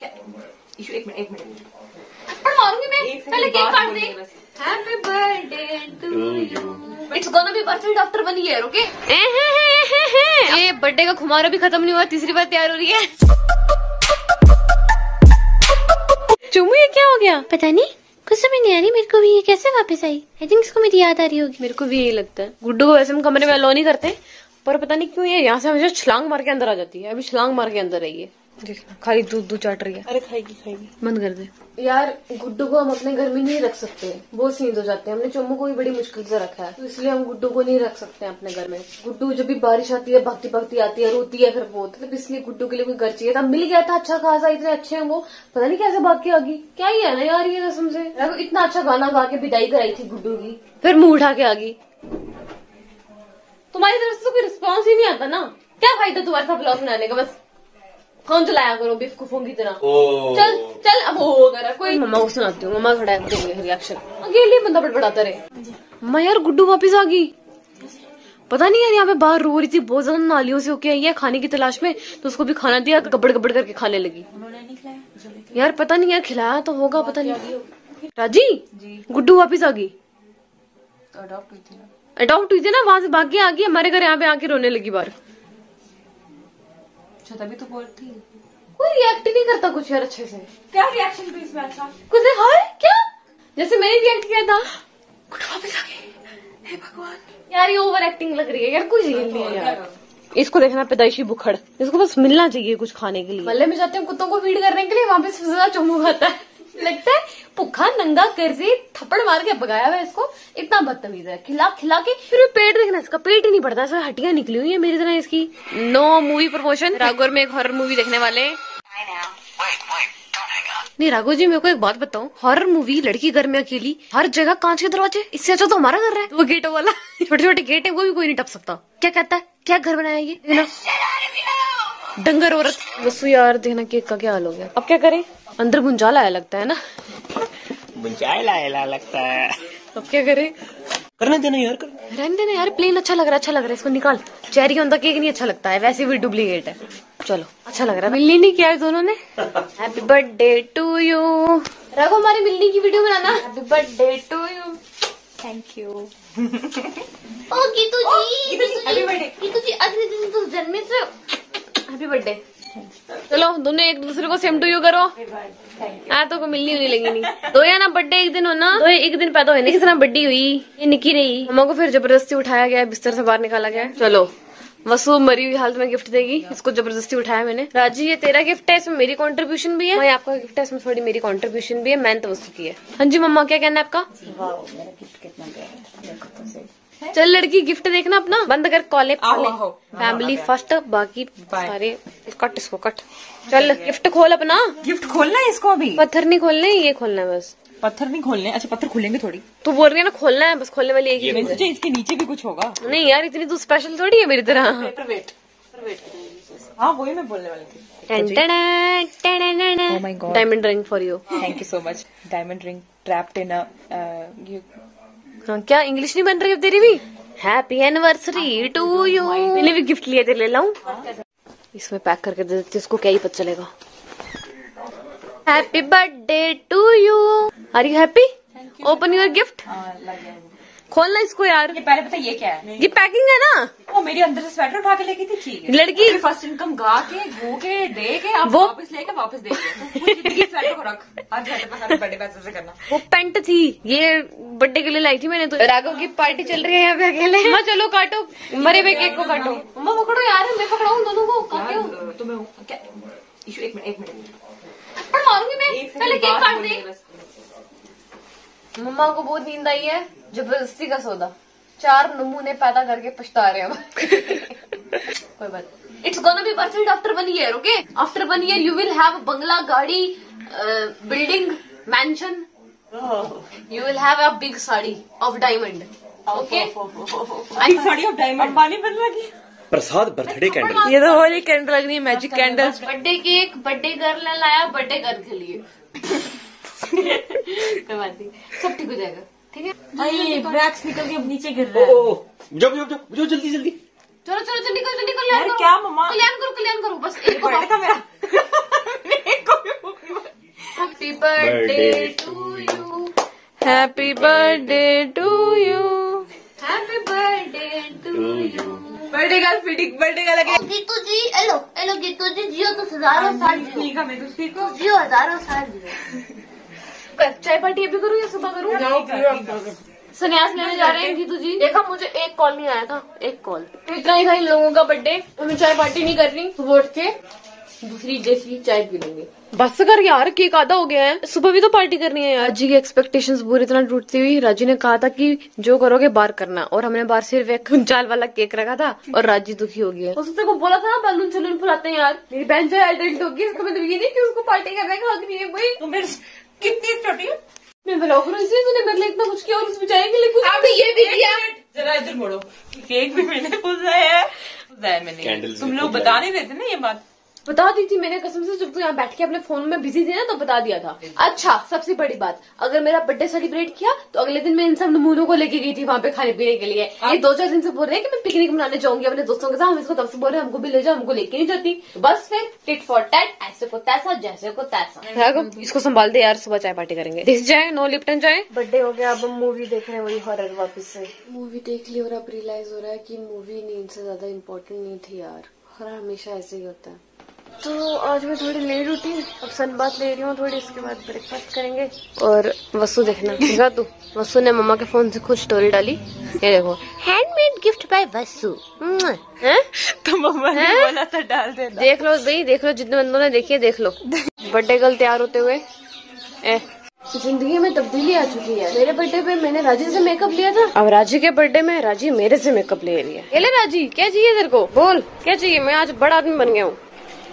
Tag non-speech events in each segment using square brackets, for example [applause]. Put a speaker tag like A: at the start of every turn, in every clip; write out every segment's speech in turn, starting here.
A: Issue एक minute एक minute
B: थप्पड़ मारूँगी मैं? पहले केक काट दे। Happy birthday to you it's gonna be perfect after one year okay ये बर्थडे का खुमारा भी खत्म नहीं हुआ तीसरी बार तैयार हो रही है। चुमू ये क्या हो गया?
C: पता नहीं कुछ समझ नहीं आ रही मेरे को भी ये कैसे वापस आई? आई थिंक इसको मेरी याद आ रही होगी।
B: मेरे को भी यही लगता है। गुड्डू को वैसे हम कमरे में अलो नहीं करते पर पता नहीं क्यों ये यहाँ से हमेशा छलांग मार के अंदर आ जाती है अभी छलांग मार के अंदर आई है देखना खाली दूध दूध चाट रही है।
A: अरे खाएगी खाएगी।
B: बंद कर दे। यार गुड्डू को हम अपने घर में नहीं रख सकते। बहुत सीन हो जाते हैं। हमने चोमू को भी बड़ी मुश्किल से रखा है। तो इसलिए हम गुड्डू को नहीं रख सकते हैं अपने घर में। गुड्डू जब भी बारिश आती है भागती भागती आती है रोती है फिर बहुत तो इसलिए गुड्डू के लिए कोई घर चाहिए था। मिल गया था अच्छा खासा इतने अच्छे हैं वो। पता नहीं कैसे भाग के आ गई। क्या ही है ना यार ये कसम से। इतना अच्छा गाना गा के विदाई कराई थी गुड्डू की। फिर मुँह उठा के आ गई। तुम्हारी तरफ़ से तो कोई रिस्पॉन्स ही नहीं आता ना। क्या फ़ायदा तुम्हारे साथ ब्लॉग बनाने का? बस फ़ोन चलाया करो बेवकूफों की तरह चल चल अब हो कर कोई मम्मा को सुनाती हूँ मम्मा थोड़ा रिएक्शन अकेले बंदा बड़बड़ाता रहे मम्मा यार गुड्डू वापिस आ गई पता नहीं यार यहाँ पे बाहर रो रही थी बहुत ज़्यादा नालियों से होके आई है खाने की तलाश में तो उसको भी खाना दिया गबड़ गबड़ करके खाने लगी। यार पता नहीं यार खिलाया तो होगा पता नहीं। राज़ी? गुड्डू वापिस आ गई।
A: तो अडॉप्ट हुई थी ना।
B: अडॉप्ट हुई थी ना वहाँ से भाग के आ गई हमारे घर यहाँ पे आके रोने लगी बार
A: अच्छा तभी तो बोल थी
B: कोई रिएक्ट नहीं करता कुछ यार अच्छे से।
A: क्या रिएक्शन थी इसमें अच्छा?
B: कुछ हाय क्या? जैसे मैंने रिएक्ट किया था। कुछ वापस आ गई।
A: हे भगवान।
B: यार ये ओवर एक्टिंग लग रही है यार कुछ रियल नहीं है यार। इसको देखना पैदाइशी बुखड़ इसको बस मिलना चाहिए कुछ खाने के लिए। मल्ले में जाते हैं कुत्तों को फ़ीड करने के लिए वहाँ पे सबसे ज़्यादा चोमू खाता है। लगता है भुखा नंगा कर से थप्पड़ मार के भगाया हुआ इसको। इतना बदतमीज है। खिला खिला के फिर पेट देखना इसका पेट ही नहीं पड़ता ऐसा हड्डियाँ निकली हुई है मेरी तरह इसकी। नो मूवी प्रमोशन राघोर में एक हॉरर मूवी देखने वाले। नहीं राघव जी मेरे को एक बात बताओ। हॉरर मूवी लड़की घर में अकेली हर जगह कांच के दरवाजे। इससे अच्छा तो हमारा घर है। वो गेट वाला। छोटे छोटे गेट है वो भी कोई नहीं टप सकता। क्या कहता है? क्या घर बनाया ये? डंगर औरत। बसु यार देखना केक का क्या हाल हो गया। अब क्या करें? अंदर गुंजाला आया लगता है ना?
D: बुंचाई लायला लगता है।
B: अब क्या करें?
D: करने देना यार कर।
B: रहने देना यार प्लेन अच्छा लग रहा है अच्छा लग रहा है इसको निकाल। चेरी ऑन द केक नहीं अच्छा लगता है वैसे भी डुप्लीकेट है। चलो अच्छा लग रहा है। मिलनी नहीं किया है दोनों ने? Happy birthday to you Raghu हमारी मिलनी की video banana. Happy birthday to you
A: thank you
C: oh Geetu ji. Geetu ji. Geetu ji अगले दिन तो जन्मे से
B: हैप्पी बर्थडे चलो दोनों एक दूसरे को सेम टू यू करो। आ तो को मिलनी होनी लगी नहीं। दो या ना बर्थडे एक दिन होना दो एक दिन पैदा होने किसी ना बड्डी हुई। ये निकी रही। मम्मा को फिर ज़बरदस्ती उठाया गया बिस्तर से बाहर निकाला गया। चलो वसु मरी हुई हालत में गिफ्ट देगी। इसको ज़बरदस्ती उठाया मैंने। राज़ी ये तेरा गिफ्ट है इसमें मेरी कंट्रीब्यूशन भी है? मैं आपका गिफ्ट है इसमें थोड़ी मेरी कंट्रीब्यूशन भी है। मैंने तो वसु की है। हाँ जी मम्मा क्या कहना है आपका?
A: तो
B: चल लड़की गिफ्ट देखना अपना। बंद कर कॉले। फैमिली फ़र्स्ट बाकी सारे कट इसको कट चल गिफ्ट खोल अपना।
A: गिफ्ट खोलना है इसको अभी?
B: पत्थर नहीं खोलने ये खोलना है बस।
A: पत्थर नहीं खोलने? अच्छा पत्थर खोलेंगे थोड़ी।
B: तू बोल रही है ना खोलना है बस खोलने वाली एक ही चीज़
A: इसके नीचे भी कुछ होगा।
B: नहीं यार इतनी तू स्पेशल थोड़ी है मेरी तरह।
A: हाँ वही मैं बोलने वाली थी.
B: Diamond ring for you
A: thank you so much diamond ring trapped in
B: क्या इंग्लिश नहीं बन रही अब तेरी भी? हैप्पी एनिवर्सरी टू यू मैंने भी गिफ्ट लिया तेरे ले लाऊं? इसमें पैक करके दे देती इसको क्या ही पता चलेगा। Happy birthday to you are you happy open your gift खोलना इसको यार।
A: ये पहले पता ये क्या है?
B: ये पैकिंग है ना?
A: वो मेरी अंदर से स्वेटर उठा के लेके थी ठीक है।
B: लड़की।
A: फ़र्स्ट इनकम गा के गो के दे के अब
B: वो-
A: वापस लेके वापस दे के। तो स्वेटर को रख। बड़े पैसे से करना।
B: वो पेंट थी। ये बर्थडे के लिए लाई थी मैंने तो। राघव की पार्टी चल रही है यहाँ पे अकेले। मम्मा चलो काटो। मरे हुए केक को काटो। मम्मा पकड़ो यार मैं पकड़ाऊं दोनों को काटो।
A: तो क्या? इशू एक मिनट एक मिनट
B: थप्पड़ मारूँगी मैं। पहले केक काट दे। मम्मा को बहुत नींद आई है। ज़बरदस्ती का सौदा। चार नमूने पैदा करके पछता रहे हैं [laughs] कोई बात it's gonna be perfect after one year okay after one year you will have बंगला गाड़ी building mansion you will have a big sari of diamond okay
A: I sari of diamond पानी बन लगी
D: प्रसाद बर्थडे कैंडल
A: ये तो Holi candle लग रही है magic candle
B: birthday cake birthday girl ने लाया बर्थडे गर्ल के लिए। [laughs] कोई बात नहीं। सब ठीक हो जाएगा। ठीक है?
A: वैक्स निकल। के अब नीचे गिर रहा है।
D: ओ जब जब जब जल्दी जल्दी।
B: चलो चलो जल्दी करो जल्दी कल्याण
A: यार, क्या मम्मा?
B: कल्याण करो कल्याण करो बस एक को
A: का मेरा। को
B: happy birthday to you happy birthday to you happy birthday to you birthday का फिटिंग बर्थडे का लगे
C: गीतू जी हेलो हेलो गीतू जी जियो तो हज़ारों साल जियो
A: ठीक है मैं तो सीखो
C: जियो हज़ारों साल जियो
B: चाय पार्टी अभी करूँ या सुबह करूँ? संन्यास लेने जा रहे हैं गीतू जी। देखा मुझे एक कॉल नहीं आया था एक कॉल। तो इतना ही था इन लोगों का बर्थडे हमें चाय पार्टी नहीं करनी सुबह उठ के दूसरी जैसी चाय पी लेंगे। बस कर यार केक आधा हो गया है। सुबह भी तो पार्टी करनी है यार। जी की एक्सपेक्टेशंस बुरी तरह टूटती हुई राज़ी ने कहा था कि जो करोगे बाहर करना और हमने बार सिर्फ़ एक कुंचाल वाला केक रखा था और राज़ी दुखी हो गया। उसने को बोला था ना बलून चलून फुलाते हैं यार। मेरी बहन जो एडल्ट होगी इसका मतलब ये नहीं कि उसको पार्टी करने का हक नहीं है कोई।
A: तो मेरे कितनी छोटी है
B: मैं ब्लॉग करूँ इसलिए मैंने मेरे लिए इतना कुछ किया और उसमें जाएँगे लेकिन लिए कुछ
A: अभी ये भी किया। जरा इधर मोड़ो। केक भी मैंने पूछा है। मैंने। तुम लोग बता नहीं रहे थे ना ये बात?
B: बता दी थी मैंने कसम से जब तू यहाँ बैठ के अपने फ़ोन में बिज़ी थी ना तो बता दिया था। अच्छा सबसे बड़ी बात अगर मेरा बर्थडे सेलिब्रेट किया तो अगले दिन मैं इन सब नमूनों को लेके गई थी वहाँ पे खाने पीने के लिए। ये दो चार दिन से बोल रहे हैं कि मैं पिकनिक मनाने जाऊँगी अपने दोस्तों के साथ हम इसको तब से बोल रहे हैं हमको भी ले जाओ हमको लेके नहीं जाती। बस फिर टिट फॉर टैट ऐसे को तैसा जैसे को तैसा। इसको संभाल दे यार सुबह चाय पार्टी करेंगे। दिस जाए नो लिप्टन जाए। बर्थडे हो गया अब हम मूवी देख रहे हैं वही हॉरर वापस से। मूवी देख ली और अब रियलाइज़ हो रहा है की मूवी नींद से ज़्यादा इम्पोर्टेंट नहीं थी यार। हॉरर हमेशा ऐसे ही होता है। तो आज मैं थोड़ी लेट उठी अब सन बात ले रही हूँ थोड़ी इसके बाद ब्रेकफास्ट करेंगे। और वसु देखना देखा तू। वसु ने मम्मा के फ़ोन से खुद स्टोरी डाली। ये देखो।
C: Handmade gift by Vasu.
B: हैं?
A: तो मम्मा ने बोला था डाल देना
B: देख लो भाई देख लो जितने बंदों ने देखी है देख लो। बर्थडे गर्ल तैयार होते हुए। ज़िंदगी में तब्दीली आ चुकी है। मेरे बर्थडे पे मैंने राज़ी से मेकअप लिया था। अब राज़ी के बर्थडे में राज़ी मेरे से मेकअप ले रही है। ये ले राज़ी क्या चाहिए तेरे को? बोल। क्या चाहिए? मैं आज बड़ा आदमी बन गया हूँ।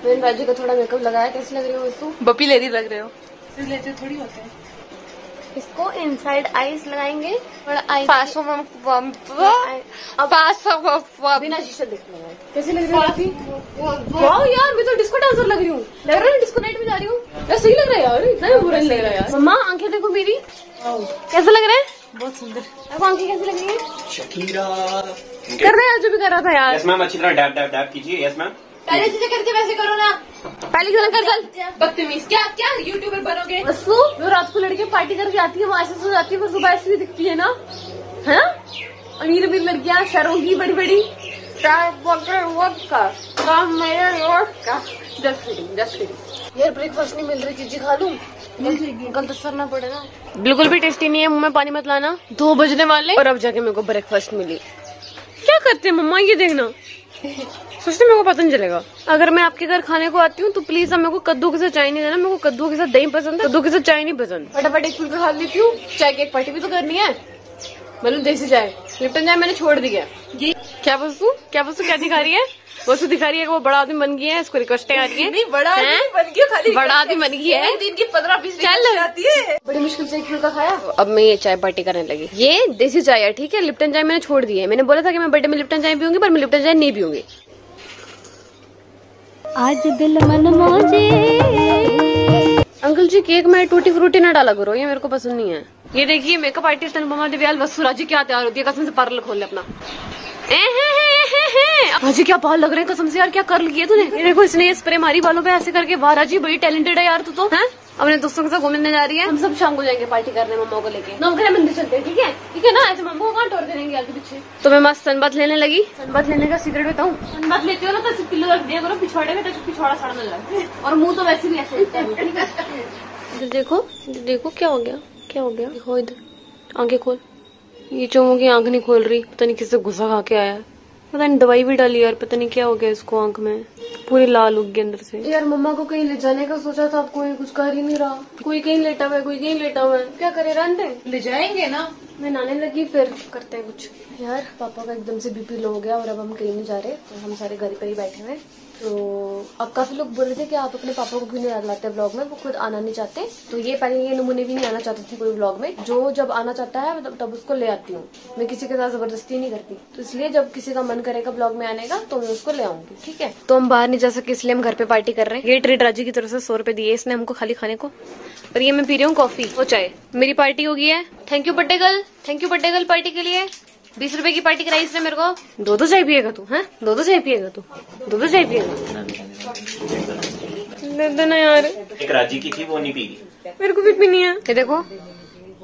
B: मैंने राज़ी का थोड़ा मेकअप लगाया कैसे लग रही हूँ तू
A: बपी लेरी लग रहे हो। लेते थोड़ी होते हैं।
B: इसको इनसाइड आईज लगाएँगे और आई बिना शीशे देख लेंगे कैसी लग रही है? वाह यार मैं तो डिस्को डांसर लग रही हूँ। लग रहा है डिस्को नाइट में जा रही हूँ। यार सही लग रहा है यार इतना बुरा नहीं लग रहा है यार। मम्मा आँखें देखो मेरी। कैसा लग रहा है?
A: बहुत सुंदर।
B: आपको आँखें कैसी लग रही है? कर रहे हैं जो भी कर रहा था यार।
D: मैम अच्छी तरह डैप डैप डैप कीजिए। यस मैम
B: पहले चीज़ें करके वैसे करो ना। पहले चीज़ें कर चल बदतमीज। क्या क्या यूट्यूबर बनोगे? जो रात को लड़के पार्टी करके आती है वो ऐसे सो जाती है वो सुबह ऐसी दिखती है ना। है? अमीर अमीर लड़कियाँ शरों की बड़ी बड़ी। यार ब्रेकफास्ट नहीं मिल रही चीज़ें खा लूँ? कल तो सरना पड़ेगा बिल्कुल भी टेस्टी नहीं है मुँह में पानी मत लाना। दो बजने वाले। और अब जाके मेरे को ब्रेकफास्ट मिली। क्या करते हैं मम्मा ये देखना। सोचते मेरे को पता नहीं चलेगा। अगर मैं आपके घर खाने को आती हूँ तो प्लीज़ आप मेरे को कद्दू के साथ चाय नहीं देना। मेरे को कद्दू के साथ दही पसंद है। कद्दू के साथ चाय नहीं पसंद। फटाफट एक फुलका खा लेती हूँ। चाय की एक पार्टी भी तो करनी है। मतलब देसी चाय। लिप्टन चाय मैंने छोड़ दी है। क्या वस्तु? क्या वस्तु क्या दिखा रही है? वस्तु दिखा रही है वो बड़ा आदमी बन गई है इसको रिक्वेस्टें आ रही है।
A: नहीं बड़ा आदमी? बन गया खाली
B: बड़ा आदमी बन गई है।
A: दिन की पंद्रह बीस
B: चल।
A: आती है।
B: बड़ी मुश्किल से फुल्का खाया। अब मैं ये चाय पार्टी करने लगी। ये देसी चाय है ठीक है? लिप्टन चाय मैंने छोड़ दी है। मैंने बोला था कि मैं बर्थडे में लिप्टन चाय पीऊँगी पर मैं लिप्टन चाय नहीं पीऊँगी।
C: आज दिल मन मौजे।
B: अंकल जी केक में टूटी फ्रूटी ना डाला करो ये मेरे को पसंद नहीं है। ये देखिए मेकअप आर्टिस्ट अनुपमा दिव्याल वसुरा जी क्या तैयार होती है कसम से पार्लर खोल ले अपना। ए हे हे हे हे हे। हाजी क्या बाल लग रहे हैं कसम से यार क्या कर लिया तूने? ये देखो इसने ये स्प्रे मारी बालों पे ऐसे करके। वाह राज़ी बड़ी टैलेंटेड है यार तू तो। हैं? अपने दोस्तों के साथ घूमने जा रही है। हम सब शाम को जाएँगे पार्टी करने मम्मा को लेके। नौकरे मंदिर चलते हैं ठीक है? ठीक है ना? ऐसे मम्मा को कहाँ टोर करेंगे आगे पीछे? तो मैं मस्त सनबात लेने लगी। सनबात लेने का सीक्रेट बताऊँ? सनबात लेती हो ना तो पिल्लो रख दिया करो पिछवाड़े में ताकि पिछवाड़ा सड़ने लगे और मुँह तो वैसे भी ऐसे इधर देखो इधर देखो क्या हो गया? क्या हो गया? देखो इधर। आँखें खोल। ये चोमो की आँख नहीं खोल रही। पता नहीं किससे गुस्सा खा के आया पता नहीं दवाई भी डाली यार पता नहीं क्या हो गया इसको आँख में। पूरी लाल उग गई अंदर से। यार मम्मा को कहीं ले जाने का सोचा था अब कोई कुछ कर ही नहीं रहा। कोई कहीं लेटा हुआ है कोई कहीं लेटा हुआ है। क्या करे रहने
A: ले जाएँगे ना?
B: मैं नाने लगी फिर करते हैं कुछ। यार पापा का एकदम से बीपी लो हो गया और अब हम कहीं नहीं जा रहे तो हम सारे घर पर ही बैठे हुए तो अब काफ़ी लोग बोल रहे थे कि आप अपने पापा को क्यों नहीं लाते ब्लॉग में? वो खुद आना नहीं चाहते। तो ये पहले ये नमूने भी नहीं आना चाहती थी कोई ब्लॉग में। जो जब आना चाहता है, तब उसको ले आती हूँ। मैं किसी के साथ ज़बरदस्ती नहीं करती। तो इसलिए जब किसी का मन करेगा ब्लॉग में आने का तो मैं उसको ले आऊँगी, ठीक है? तो हम बाहर नहीं जा सके, इसलिए हम घर पे पार्टी कर रहे हैं। ये ट्रीट राज़ी की तरफ़ से सौ रुपए दिए इसने हमको खाली खाने को। और ये मैं पी रही हूँ कॉफ़ी वो चाय। मेरी पार्टी हो गई है। थैंक यू पटेगल थैंक यू पटेगल पार्टी के लिए। बीस रुपए की पार्टी कराई इसने मेरे को। दो दो चाय पिएगा तू, है? दो दो चाय पिएगा तू। दो दो चाय पिएगा दे यार।
D: एक राज़ी की थी वो नहीं पी।
B: मेरे को भी पीनी है। ये देखो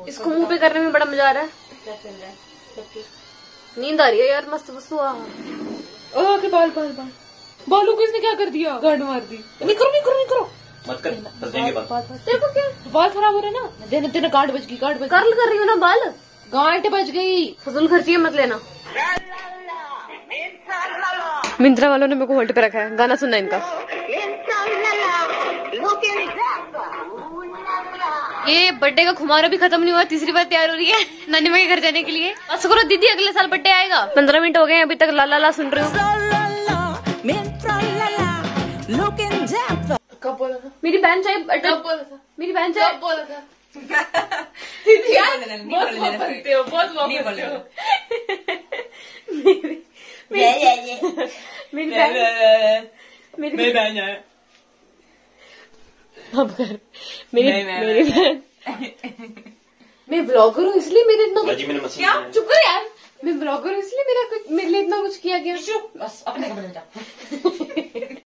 B: इसको मुँह पे करने में बड़ा मज़ा आ रहा है। नींद आ रही है यार मस्त मस्त हुआ
A: ओ के बाल बाल बाल। बालों को इसने क्या कर दिया? गांड मार दी। नहीं करो नहीं करो नहीं करो
D: मत कर बस देंगे बात
B: देखो क्या?
A: बाल खराब हो रहे ना? देने तेरे गांड बज गई गांड बज
B: कर्ल कर रही हो ना बाल?
A: गांठ बज गई।
B: फजूल खर्ची मत लेना। मिंत्रा वालों ने मेरे को होल्ड पे रखा है। गाना सुनना इनका। ये बर्थडे का खुमारा भी खत्म नहीं हुआ तीसरी बार तैयार हो रही है नानी माँ के घर जाने के लिए। बस करो दीदी अगले साल बर्थडे आएगा। पंद्रह मिनट हो गए अभी तक ला ला ला सुन रही हूँ।
A: कब बोला था
B: मेरी बहन चाहे
A: कब बोला था?
B: मेरी बहन चाहे
A: कब बोला था? बहुत बोलते हो बहुत बोलते हो। [laughs]
B: मेरी बहन मेरी
A: मेरी बहन है।
B: अब कर मेरी
A: नहीं,
B: मेरी बहन। मैं ब्लॉगर हूँ इसलिए मेरे इतना
D: कुछ
A: क्या? चुप कर यार।
B: मैं ब्लॉगर हूँ इसलिए मेरा कुछ मेरे लिए इतना कुछ किया गया।
A: बस अपने कमरे में जा [laughs]